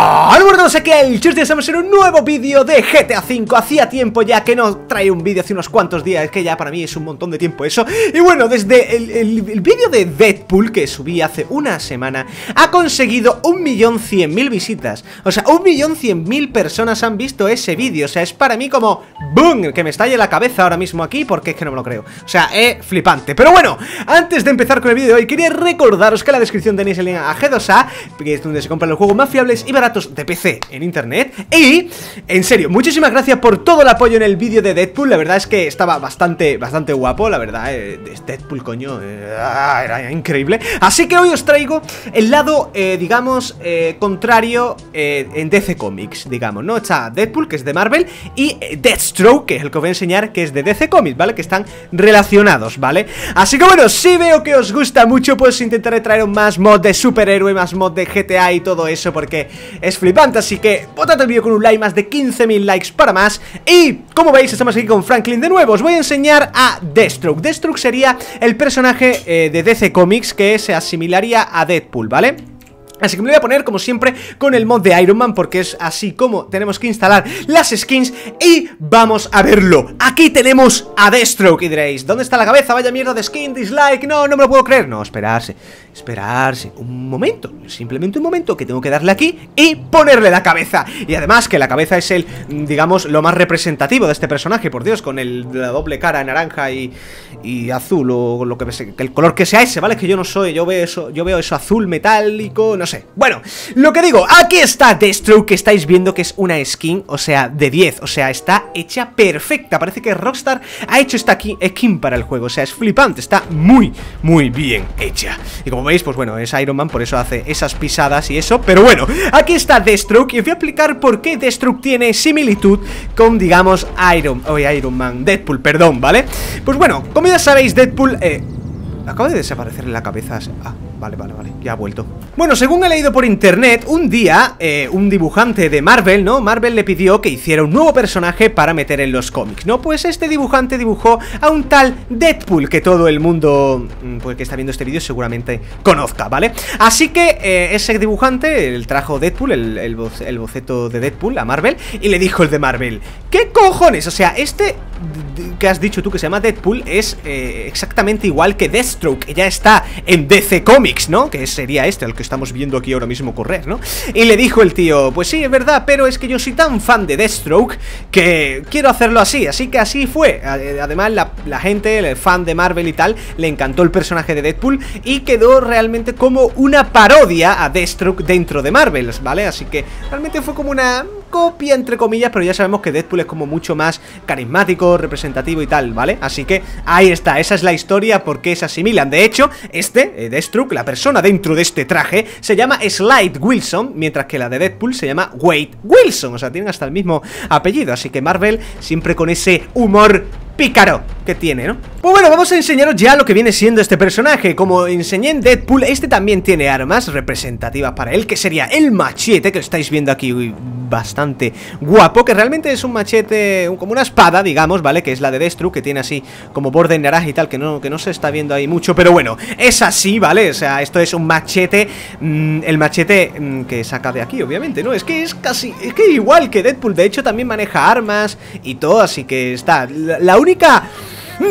Hola, buenos aquí el Church, estamos en un nuevo vídeo de GTA V. Hacía tiempo ya que no trae un vídeo hace unos cuantos días, que ya para mí es un montón de tiempo eso. Y bueno, desde el, vídeo de Deadpool que subí hace una semana Ha conseguido un millón cien mil visitas. O sea, un millón cien mil personas han visto ese vídeo. O sea, es para mí como ¡Boom! Que me estalle la cabeza ahora mismo aquí porque es que no me lo creo. O sea, es flipante. Pero bueno, antes de empezar con el vídeo de hoy Quería recordaros que en la descripción tenéis el link a G2A Que es donde se compran los juegos más fiables y baratos de PC en internet Y, en serio, muchísimas gracias por todo el apoyo en el vídeo de Deadpool La verdad es que estaba bastante, bastante guapo, la verdad eh, Deadpool, coño, eh, era increíble Así que hoy os traigo el lado, eh, digamos, contrario en DC Comics, digamos, ¿no? Está Deadpool, que es de Marvel Y Deathstroke, que es el que os voy a enseñar, que es de DC Comics, ¿vale? Que están relacionados, ¿vale? Así que bueno, si veo que os gusta mucho, pues intentaré traer más mod de superhéroe, más mod de GTA y todo eso Porque es flipante, así que votad el vídeo con un like, más de 15.000 likes para más. Y como veis estamos aquí con Franklin de nuevo, os voy a enseñar a Deathstroke. Deathstroke sería el personaje eh, de DC Comics que se asimilaría a Deadpool, ¿vale? Así que me lo voy a poner como siempre con el mod de Iron Man porque es así como tenemos que instalar las skins y vamos a verlo. Aquí tenemos a Deathstroke y diréis ¿Dónde está la cabeza? Vaya mierda de skin, dislike, no, no me lo puedo creer. No, esperarse, esperarse un momento, simplemente un momento que tengo que darle aquí y ponerle la cabeza. Y además que la cabeza es el, digamos, lo más representativo de este personaje Por Dios, con el, la doble cara naranja y, y azul o lo que, el color que sea ese, ¿vale? Que yo no soy, yo veo eso, yo veo eso azul metálico, no sé. Bueno, lo que digo, aquí está Deathstroke que estáis viendo que es una skin, o sea, de 10 O sea, está hecha perfecta. Parece que Rockstar ha hecho esta skin para el juego O sea, es flipante, está muy, muy bien hecha. Y como veis, pues bueno, es Iron Man, por eso hace esas pisadas y eso Pero bueno, aquí está Deathstroke Y os voy a explicar por qué Deathstroke tiene similitud con, digamos, Iron, oh, Iron Man, Deadpool, perdón, ¿vale? Pues bueno, como ya sabéis, Deadpool... Eh, acaba de desaparecer en la cabeza... Ah, Vale, vale, vale, ya ha vuelto Bueno, según he leído por internet, un día eh, Un dibujante de Marvel, ¿no? Marvel le pidió que hiciera un nuevo personaje Para meter en los cómics, ¿no? Pues este dibujante dibujó a un tal Deadpool Que todo el mundo, mm, pues que está viendo este vídeo Seguramente conozca, ¿vale? Así que eh, ese dibujante, el trajo Deadpool el, el, boceto de Deadpool a Marvel Y le dijo el de Marvel ¿Qué cojones? O sea, este que has dicho tú que se llama Deadpool Es eh, exactamente igual que Deathstroke Que ya está en DC Comics ¿no? Que sería este, el que estamos viendo aquí ahora mismo correr, ¿no? Y le dijo el tío, pues sí, es verdad, pero es que yo soy tan fan de Deathstroke que quiero hacerlo así, así que así fue. Además, la, gente, el fan de Marvel y tal, le encantó el personaje de Deadpool y quedó realmente como una parodia a Deathstroke dentro de Marvel, ¿vale? Así que realmente fue como una copia, entre comillas, pero ya sabemos que Deadpool es como mucho más carismático, representativo y tal, ¿vale? Así que ahí está, esa es la historia porque se asimilan. De hecho, este, eh, Deathstroke, la persona dentro de este traje, se llama Slide Wilson, mientras que la de Deadpool se llama Wade Wilson, o sea, tienen hasta el mismo apellido, así que Marvel siempre con ese humor pícaro que tiene, ¿no? Pues bueno, vamos a enseñaros ya lo que viene siendo este personaje Como enseñé en Deadpool, este también tiene armas representativas para él Que sería el machete, que estáis viendo aquí bastante guapo Que realmente es un machete, como una espada, digamos, ¿vale? Que es la de Destru, que tiene así como borde naranja y tal Que no, que no se está viendo ahí mucho, pero bueno Es así, ¿vale? O sea, esto es un machete mmm, El machete mmm, que saca de aquí, obviamente, ¿no? Es que es casi, es que igual que Deadpool De hecho también maneja armas y todo, así que está La, la única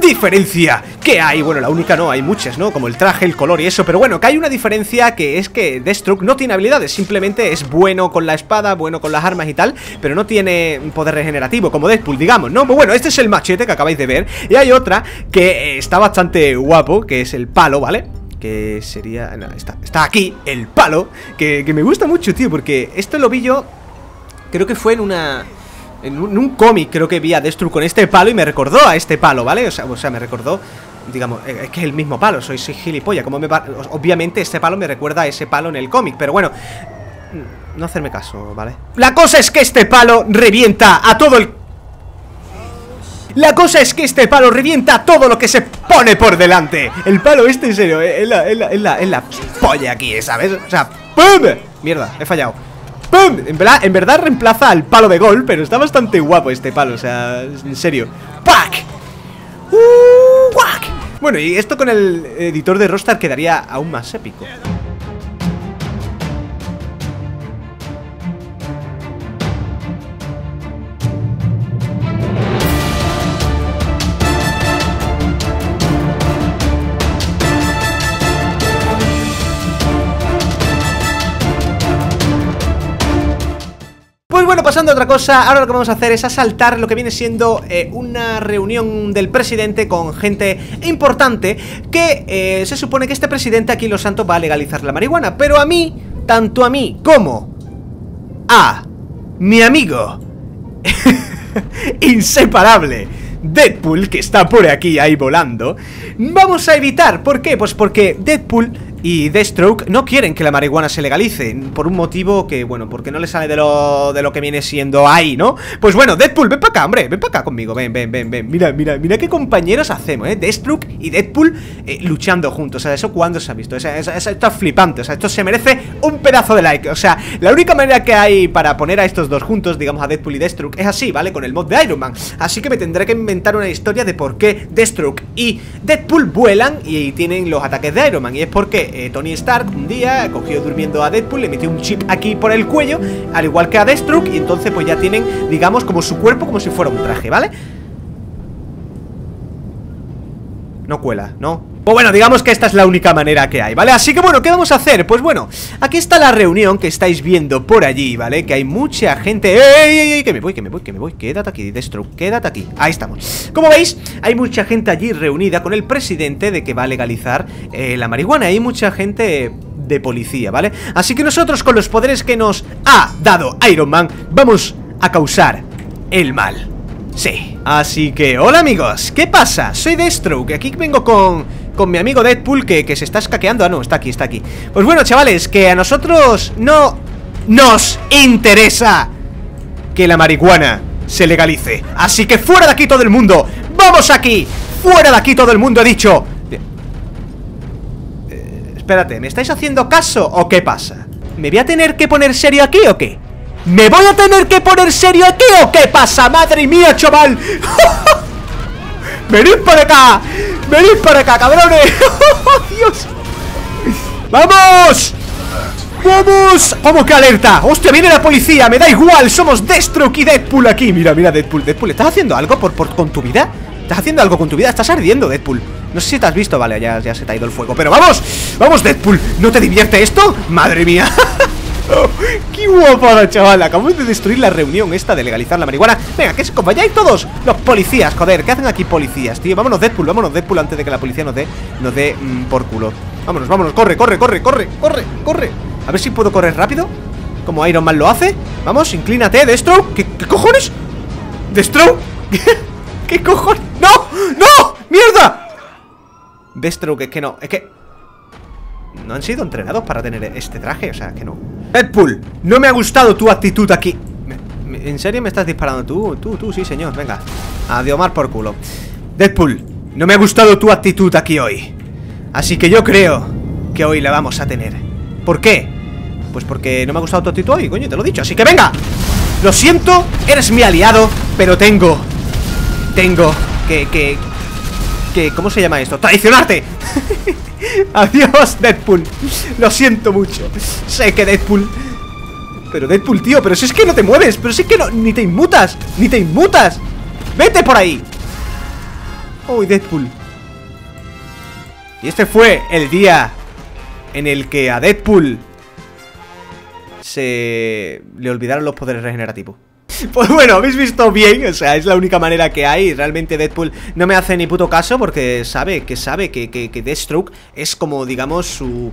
diferencia que hay, bueno, la única no, hay muchas, ¿no? Como el traje, el color y eso, pero bueno, que hay una diferencia que es que Deathstroke no tiene habilidades, simplemente es bueno con la espada, bueno con las armas y tal, pero no tiene poder regenerativo, como Deadpool, digamos, ¿no? Pues bueno, este es el machete que acabáis de ver, y hay otra que eh, está bastante guapo, que es el palo, ¿vale? Que sería... está, está aquí, el palo, que, que me gusta mucho, tío, porque esto lo vi yo, creo que fue en una en un, cómic creo que vi a Destru con este palo y me recordó a este palo, ¿vale? O sea, o sea me recordó digamos, eh, es que es el mismo palo, soy, soy gilipollas, como me obviamente este palo me recuerda a ese palo en el cómic, pero bueno, no hacerme caso, ¿vale? La cosa es que este palo revienta a todo el... La cosa es que este palo revienta todo lo que se pone por delante El palo este, en serio, eh, es la, es la, es la, es la polla aquí, ¿sabes? O sea, ¡pum! Mierda, he fallado en verdad, en verdad reemplaza al palo de gol, pero está bastante guapo este palo, o sea, en serio. ¡Pac! ¡Uh! Bueno, y esto con el editor de Rostar quedaría aún más épico. Bueno, pasando a otra cosa Ahora lo que vamos a hacer es asaltar lo que viene siendo eh, Una reunión del presidente Con gente importante Que eh, se supone que este presidente aquí Los Santos va a legalizar la marihuana Pero a mí, tanto a mí como A mi amigo Inseparable Deadpool, que está por aquí ahí volando Vamos a evitar, ¿por qué? Pues porque Deadpool y Deathstroke no quieren que la marihuana se legalice Por un motivo que, bueno, porque no le sale de lo, de lo que viene siendo ahí, ¿no? Pues bueno, Deadpool, ven para acá, hombre, ven para acá conmigo Ven, ven, ven, ven, mira, mira, mira qué compañeros hacemos, ¿eh? Deathstroke y Deadpool eh, luchando juntos O sea, eso cuando se ha visto, eso, esto es flipante O sea, esto se merece un pedazo de like O sea, la única manera que hay para poner a estos dos juntos Digamos a Deadpool y Deathstroke Es así, ¿vale? Con el mod de Iron Man Así que me tendré que inventar una historia de por qué Deathstroke y Deadpool vuelan Y tienen los ataques de Iron Man Y es porque eh, Tony Stark un día cogió durmiendo a Deadpool, le metió un chip aquí por el cuello, al igual que a Deathstroke, y entonces pues ya tienen, digamos, como su cuerpo como si fuera un traje, ¿vale? No cuela, ¿no? Pues bueno, digamos que esta es la única manera que hay, ¿vale? Así que bueno, ¿qué vamos a hacer? Pues bueno, aquí está la reunión que estáis viendo por allí, ¿vale? Que hay mucha gente... ¡Ey, ey, ey! Que me voy, que me voy, que me voy Quédate aquí, Destro, quédate aquí Ahí estamos Como veis, hay mucha gente allí reunida con el presidente de que va a legalizar eh, la marihuana Hay mucha gente de policía, ¿vale? Así que nosotros con los poderes que nos ha dado Iron Man Vamos a causar el mal Sí, así que hola amigos, ¿qué pasa? Soy que aquí vengo con, con mi amigo Deadpool que, que se está escaqueando Ah no, está aquí, está aquí Pues bueno chavales, que a nosotros no nos interesa que la marihuana se legalice Así que fuera de aquí todo el mundo ¡Vamos aquí! ¡Fuera de aquí todo el mundo, he dicho! Eh, espérate, ¿me estáis haciendo caso o qué pasa? ¿Me voy a tener que poner serio aquí o qué? ¿Me voy a tener que poner serio aquí o qué pasa? ¡Madre mía, chaval! ¡Venid para acá! ¡Venid para acá, cabrones! ¡Dios! ¡Vamos! ¡Vamos! ¿Cómo que alerta? ¡Hostia, viene la policía! ¡Me da igual! Somos Deathstroke y Deadpool aquí Mira, mira, Deadpool Deadpool, ¿estás haciendo algo por, por, con tu vida? ¿Estás haciendo algo con tu vida? Estás ardiendo, Deadpool No sé si te has visto Vale, ya, ya se te ha ido el fuego Pero vamos ¡Vamos, Deadpool! ¿No te divierte esto? ¡Madre mía! ¡Qué guapada, chaval! Acabamos de destruir la reunión esta de legalizar la marihuana Venga, que se acompañáis todos Los policías, joder, ¿qué hacen aquí policías, tío? Vámonos Deadpool, vámonos Deadpool antes de que la policía nos dé Nos dé mm, por culo Vámonos, vámonos, corre, corre, corre, corre, corre, corre A ver si puedo correr rápido Como Iron Man lo hace Vamos, inclínate, Destro ¿Qué, qué cojones? ¿Destro? ¿Qué cojones? ¡No! ¡No! ¡Mierda! Destro, que es que no, es que no han sido entrenados para tener este traje, o sea, que no. Deadpool, no me ha gustado tu actitud aquí. ¿En serio me estás disparando tú? Tú, tú, sí señor, venga. Adiós, mar por culo. Deadpool, no me ha gustado tu actitud aquí hoy. Así que yo creo que hoy la vamos a tener. ¿Por qué? Pues porque no me ha gustado tu actitud hoy, coño, te lo he dicho. Así que venga. Lo siento, eres mi aliado Pero tengo Tengo que, que, que ¿Cómo se llama esto? ¡Traicionarte! Adiós, Deadpool. Lo siento mucho. Sé que Deadpool Pero Deadpool, tío, pero si es que no te mueves Pero si es que no, ni te inmutas Ni te inmutas. Vete por ahí. Uy, Deadpool. Y este fue el día En el que a Deadpool Se le olvidaron los poderes regenerativos Pues bueno, habéis visto bien, o sea, es la única manera que hay Realmente Deadpool no me hace ni puto caso porque sabe que sabe que, que, que Deathstroke es como, digamos, su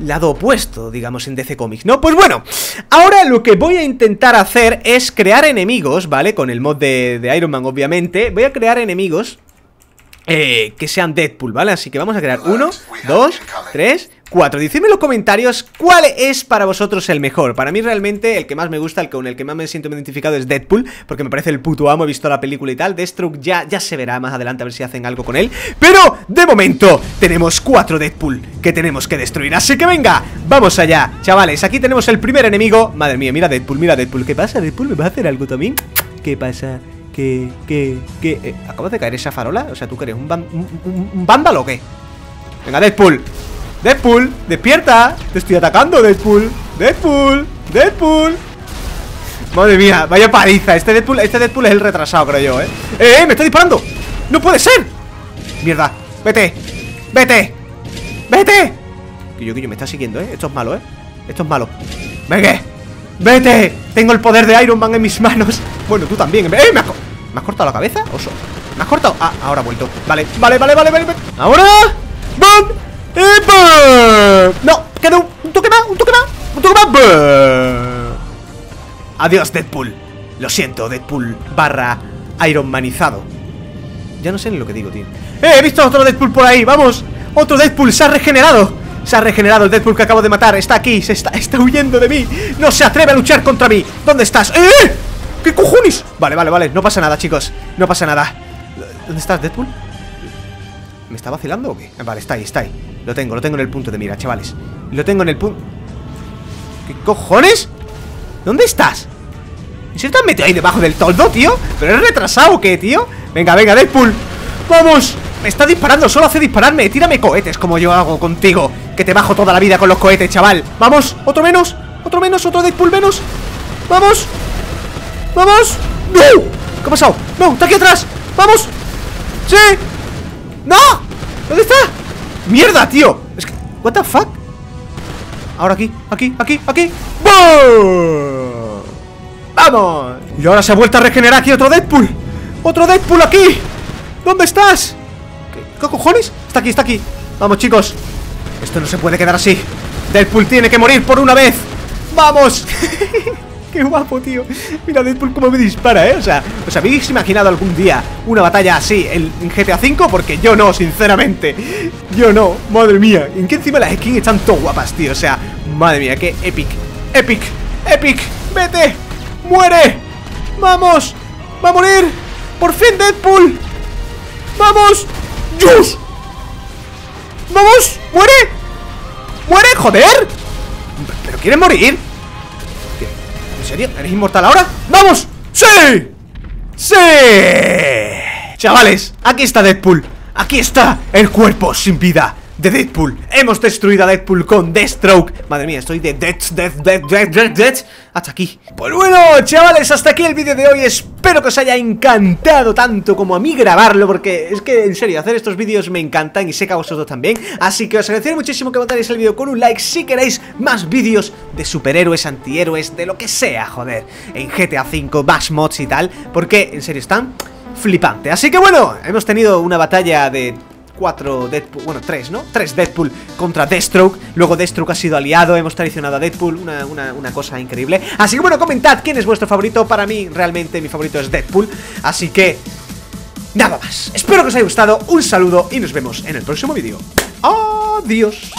lado opuesto, digamos, en DC Comics, ¿no? Pues bueno, ahora lo que voy a intentar hacer es crear enemigos, ¿vale? Con el mod de, de Iron Man, obviamente Voy a crear enemigos eh, que sean Deadpool, ¿vale? Así que vamos a crear uno, dos, tres, cuatro Decidme en los comentarios cuál es para vosotros el mejor Para mí realmente el que más me gusta, el con el que más me siento identificado es Deadpool Porque me parece el puto amo, he visto la película y tal Deathstroke ya, ya se verá más adelante a ver si hacen algo con él Pero de momento tenemos cuatro Deadpool que tenemos que destruir Así que venga, vamos allá Chavales, aquí tenemos el primer enemigo Madre mía, mira Deadpool, mira Deadpool ¿Qué pasa Deadpool? ¿Me va a hacer algo también? ¿Qué pasa? ¿Qué? ¿Qué? ¿Qué? Eh, ¿Acabas de caer esa farola? O sea, ¿tú que eres un, un, vándalo o qué? Venga, Deadpool Deadpool, despierta Te estoy atacando, Deadpool Deadpool, Deadpool Madre mía, vaya paliza Este Deadpool, este Deadpool es el retrasado, creo yo, ¿eh? ¡Eh, eh! ¡Me está disparando! ¡No puede ser! Mierda, vete Vete Vete Que yo, que yo, me está siguiendo, ¿eh? Esto es malo, ¿eh? Esto es malo Venga ¡Vete! Tengo el poder de Iron Man en mis manos Bueno, tú también ¡Eh! ¿Me, has cortado la cabeza? ¿Oso? ¿Me has cortado? Ah, ahora ha vuelto Vale, vale, vale, vale, vale ¡Ahora! ¡Bum! No, queda un, toque más, un toque más Un toque más. Adiós, Deadpool. Lo siento, Deadpool barra Iron Manizado Ya no sé ni lo que digo, tío. ¡Eh! He visto otro Deadpool por ahí, vamos. Otro Deadpool, se ha regenerado. Se ha regenerado el Deadpool que acabo de matar. Está aquí, se está, está huyendo de mí. No se atreve a luchar contra mí. ¿Dónde estás? ¡Eh! ¿Qué cojones? Vale, vale, vale No pasa nada, chicos. No pasa nada. ¿Dónde estás, Deadpool? ¿Me está vacilando o qué? Vale, está ahí, está ahí Lo tengo, lo tengo en el punto de mira, chavales Lo tengo en el punto... ¿Qué cojones? ¿Dónde estás? ¿En serio te has metido ahí debajo del toldo, tío? ¿Pero eres retrasado o qué, tío? Venga, venga, Deadpool ¡Vamos! Me está disparando, solo hace dispararme Tírame cohetes como yo hago contigo Que te bajo toda la vida con los cohetes, chaval Vamos, otro menos, otro menos, otro Deadpool menos Vamos Vamos ¡No! ¿Qué ha pasado? ¡No! ¡Está aquí atrás! ¡Vamos! ¡Sí! ¡No! ¿Dónde está? ¡Mierda, tío! Es que... ¿What the fuck? Ahora aquí, aquí, aquí, aquí. ¡Vamos! Y ahora se ha vuelto a regenerar aquí otro Deadpool ¡Otro Deadpool aquí! ¿Dónde estás? ¿Qué cojones? Está aquí, está aquí Vamos, chicos Esto no se puede quedar así Deadpool tiene que morir por una vez ¡Vamos! ¡Qué guapo, tío! Mira Deadpool cómo me dispara, ¿eh? O sea, ¿os habéis imaginado algún día una batalla así en, GTA V? Porque yo no, sinceramente Yo no, madre mía ¿En qué encima las skins están todo guapas, tío? O sea, madre mía, qué epic Epic, epic ¡Vete! ¡Muere! ¡Vamos! ¡Va a morir! ¡Por fin Deadpool! ¡Vamos! ¡Dios! ¡Vamos! ¡Muere! ¡Muere! ¡Joder! ¿Pero quiere morir? ¿En serio? ¿Eres inmortal ahora? ¡Vamos! ¡Sí! ¡Sí! Chavales, aquí está Deadpool Aquí está el cuerpo sin vida de Deadpool. Hemos destruido a Deadpool con Deathstroke. Madre mía, estoy de Death, Death, Death, Death, Death, Death Hasta aquí. Pues bueno, chavales, hasta aquí el vídeo de hoy. Espero que os haya encantado tanto como a mí grabarlo Porque es que, en serio, hacer estos vídeos me encantan Y sé que a vosotros también. Así que os agradeceré muchísimo que votaréis el vídeo con un like Si queréis más vídeos de superhéroes, antihéroes De lo que sea, joder En GTA V, Bash Mods y tal Porque, en serio, están flipante Así que bueno, hemos tenido una batalla de cuatro Deadpool, bueno, tres, ¿no? Tres Deadpool contra Deathstroke. Luego Deathstroke ha sido aliado, hemos traicionado a Deadpool una, una, cosa increíble. Así que bueno, comentad quién es vuestro favorito. Para mí, realmente, mi favorito es Deadpool. Así que, nada más. Espero que os haya gustado, un saludo y nos vemos en el próximo vídeo. Adiós